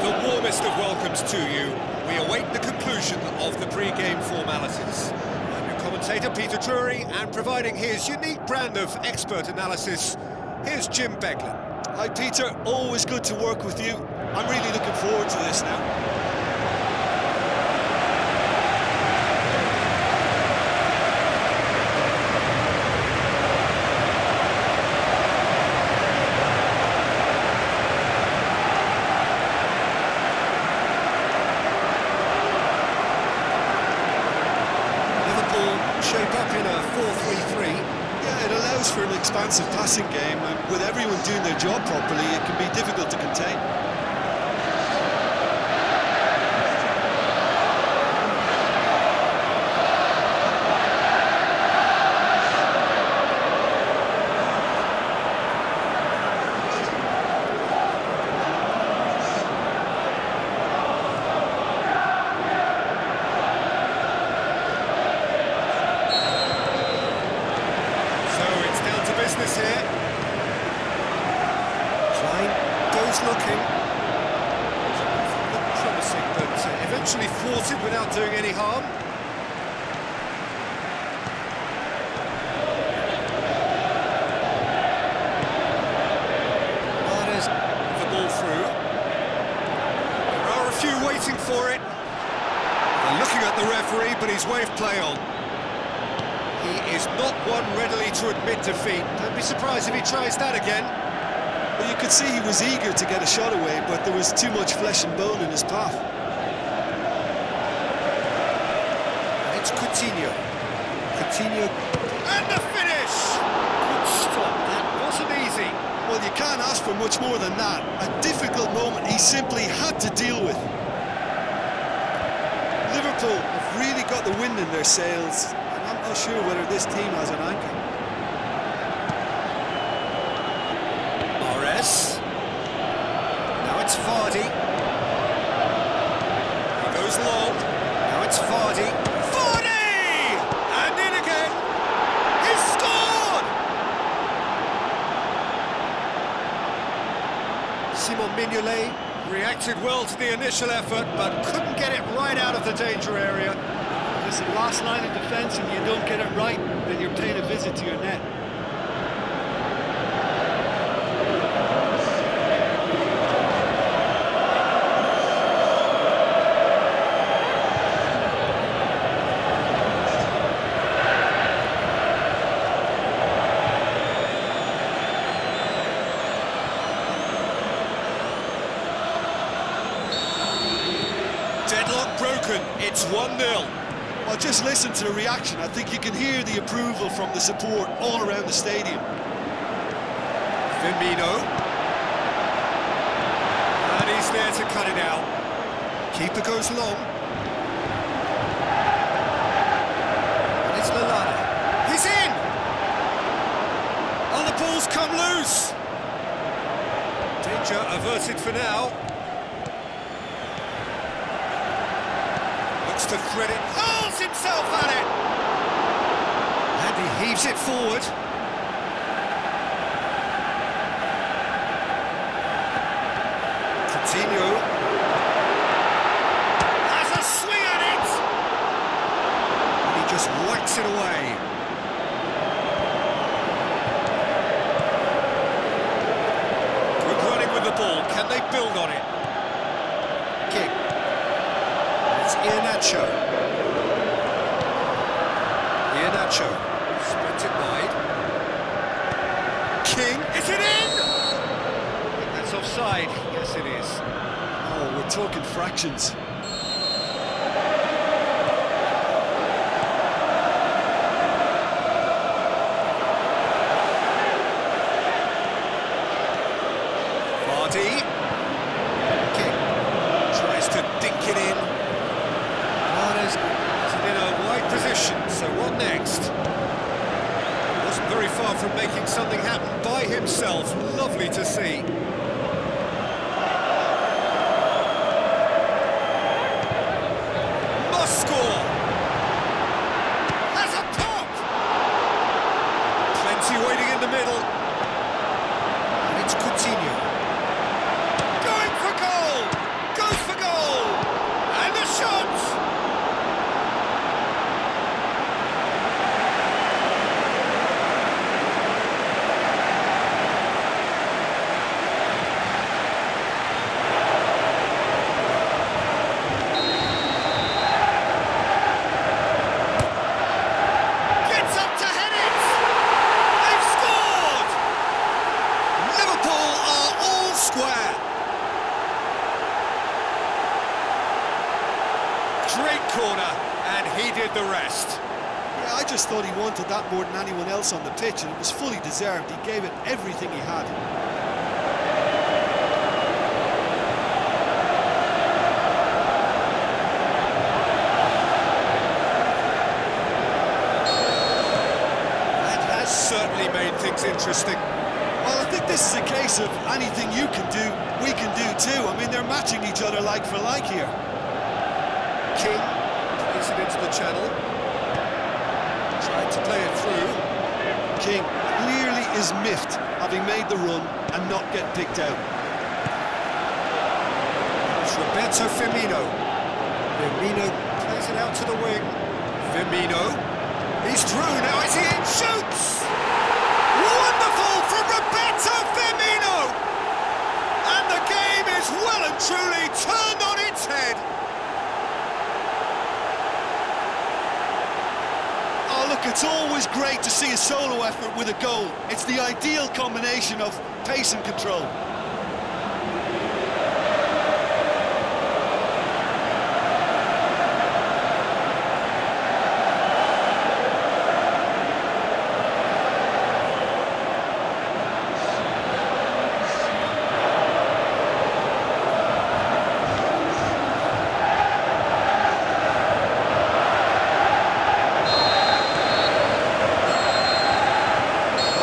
The warmest of welcomes to you. We await the conclusion of the pre-game formalities. I'm your commentator, Peter Drury, and providing his unique brand of expert analysis, here's Jim Beglin. Hi, Peter. Always good to work with you. I'm really looking forward to this now. shape up in a 4-3-3. Yeah, it allows for an expansive passing game, and with everyone doing their job properly, it can be difficult to contain. Goes looking. Promising, but uh, eventually thwarted without doing any harm. Mahrez the ball through. There are a few waiting for it. They're looking at the referee, but he's waved play on. He is not one readily to admit defeat. Don't be surprised if he tries that again. Well, you could see he was eager to get a shot away, but there was too much flesh and bone in his path. And it's Coutinho. Coutinho. And the finish! Good stop. That wasn't easy. Well, you can't ask for much more than that. A difficult moment he simply had to deal with. Liverpool have really got the wind in their sails and I'm not sure whether this team has an anchor. Mahrez. Now it's Vardy. He goes long. Now it's Vardy. Vardy! And in again. He's scored! Simon Mignolet reacted well to the initial effort, but couldn't get it right out of the danger area. Listen, last line of defence and you don't get it right, then you're paying a visit to your net. It's 1-0. Well, just listen to the reaction. I think you can hear the approval from the support all around the stadium. Firmino. And he's there to cut it out. Keeper goes long. And it's Lallana. He's in! Oh, the ball's come loose. Danger averted for now. To credit, it. Oh! himself at it. And he heaves it forward. Coutinho. Has a swing at it. And he just whacks it away. Running with the ball. Can they build on it? Kick. It's Iheanacho. Iheanacho. Spent it wide. King. Is it in? That's offside. Yes, it is. Oh, we're talking fractions. Vardy. King tries to dink it in. Mahrez in a wide position, so what next? Wasn't very far from making something happen by himself. Lovely to see. Must score! Has a pop! Plenty waiting in the middle. And it's Coutinho. Going for goal! corner, and he did the rest. Yeah, I just thought he wanted that more than anyone else on the pitch, and it was fully deserved. He gave it everything he had. That has certainly made things interesting. Well, I think this is a case of anything you can do, we can do too. I mean, they're matching each other like for like here. King plays it into the channel. Tried to play it through. King clearly is miffed having made the run and not get picked out. It's Roberto Firmino. Firmino plays it out to the wing. Firmino. He's through now. Is he in? Shoots! Wonderful from Roberto Firmino! And the game is well and truly turned on its head. Oh, look, it's always to see a solo effort with a goal. It's the ideal combination of pace and control.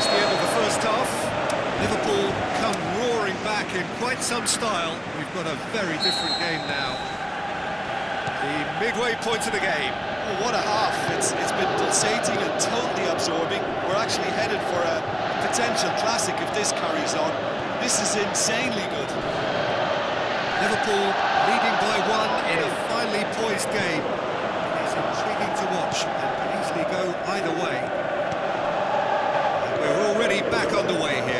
There's the end of the first half. Liverpool come roaring back in quite some style. We've got a very different game now. The midway point of the game. Oh, what a half. It's, it's been pulsating and totally absorbing. We're actually headed for a potential classic if this carries on. This is insanely good. Liverpool leading by one in a finely poised game. It's intriguing to watch and can easily go either way. We're already back underway here.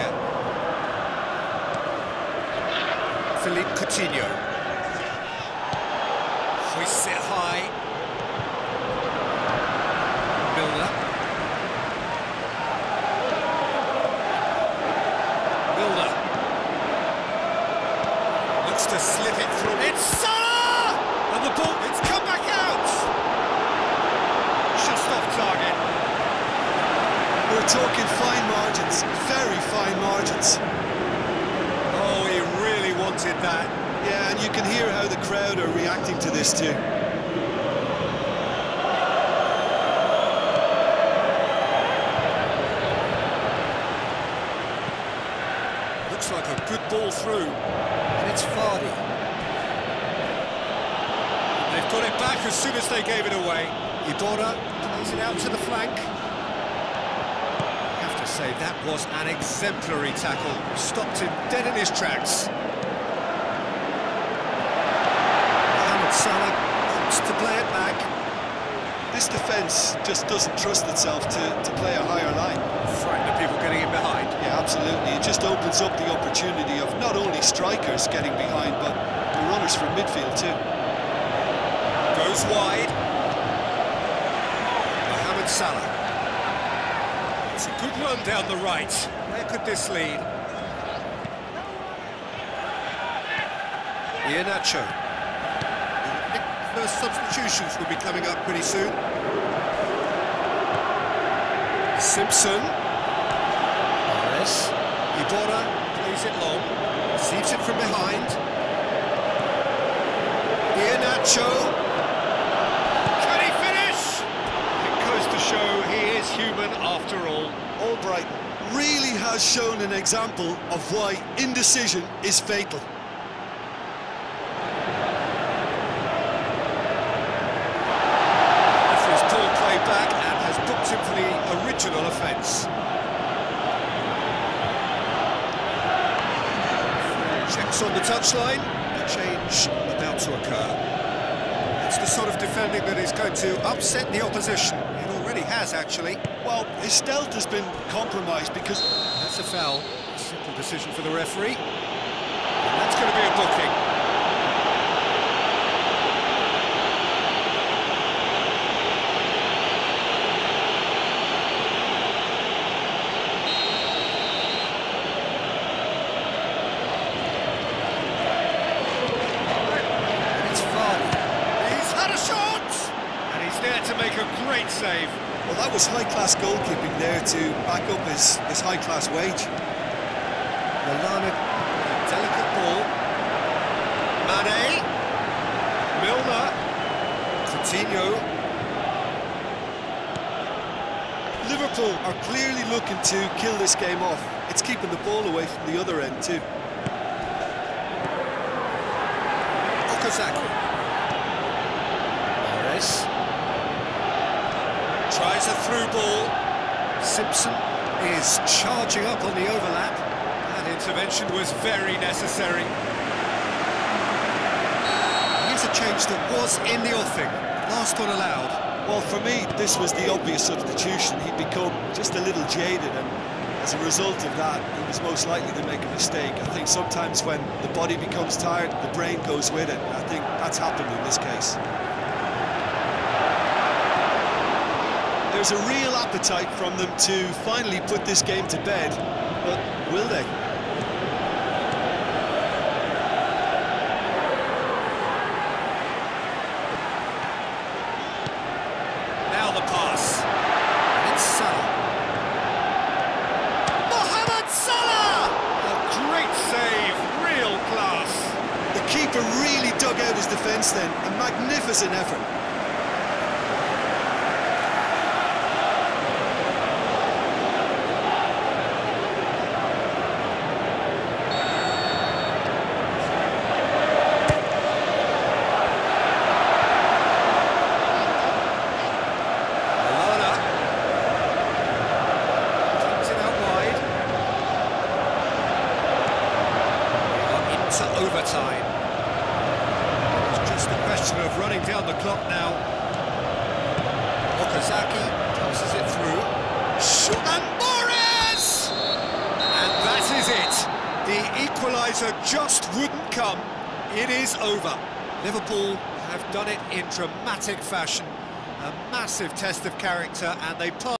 Philippe Coutinho. Hoists it high. Milner. Milner. Looks to slip it through. It's Salah! And the ball, it's come back out! Just off target. We're talking fine margins, very fine margins. That. Yeah, and you can hear how the crowd are reacting to this too. Looks like a good ball through. And it's Vardy. They've got it back as soon as they gave it away. Iborra plays it out to the flank. I have to say, that was an exemplary tackle. Stopped him dead in his tracks. Mohamed Salah wants to play it back. This defence just doesn't trust itself to, to play a higher line. Frightened of people getting in behind. Yeah, absolutely. It just opens up the opportunity of not only strikers getting behind, but the runners from midfield too. Goes wide. Mohamed Salah. It's a good run down the right. Where could this lead? Iheanacho. The First substitutions will be coming up pretty soon. Simpson. Yes. Iborra plays it long. Receives it from behind. Iheanacho. Can he finish? It goes to show he is human after all. Albright really has shown an example of why indecision is fatal. Referee's pulled play back and has booked him for the original offence. Checks on the touchline. A change about to occur. It's the sort of defending that is going to upset the opposition. It already has, actually. Well, his stealth has been compromised because That's a foul. Simple decision for the referee. And that's going to be a booking. And it's Vardy. He's had a shot! make a great save. Well, that was high-class goalkeeping there to back up his, his high-class wage. Lallana, delicate ball. Mane. Milner. Coutinho. Liverpool are clearly looking to kill this game off. It's keeping the ball away from the other end too. Okazaki. Mahrez. Tries a through ball. Simpson is charging up on the overlap. That intervention was very necessary. Here's a change that was in the offing. Last one allowed. Well, for me, this was the obvious substitution. He'd become just a little jaded, and as a result of that, he was most likely to make a mistake. I think sometimes when the body becomes tired, the brain goes with it. I think that's happened in this case. There's a real appetite from them to finally put this game to bed, but will they? Now the pass. And it's Salah. Mohamed Salah! A great save, real class. The keeper really dug out his defence then. A magnificent effort. Lallana. Kicks it out wide. We are into overtime. It's just a question of running down the clock now. Okazaki tosses it through. Shoot and Mahrez! And that is it. The equaliser just wouldn't come. It is over. Liverpool have done it in dramatic fashion. A massive test of character, and they.